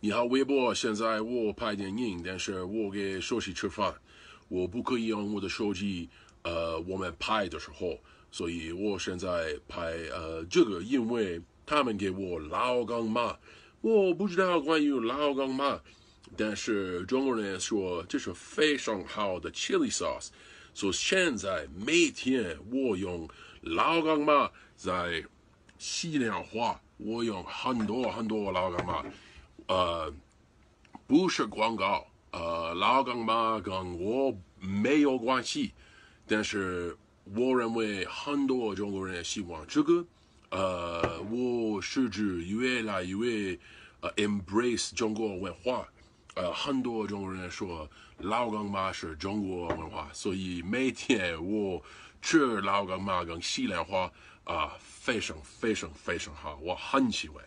你好，微博。现在我拍电影，但是我给手机吃饭，我不可以用我的手机。呃，我们拍的时候，所以我现在拍呃这个，因为他们给我老干妈，我不知道关于老干妈，但是中国人说这是非常好的 chili sauce，所以现在每天我用老干妈在西凉话，我用很多很多老干妈。呃，不是广告，呃，老干妈跟我没有关系，但是我认为很多中国人喜欢这个，呃，我甚至越来越呃 embrace 中国文化，呃，很多中国人说老干妈是中国文化，所以每天我吃老干妈跟西兰花啊，非常非常非常好，我很喜欢。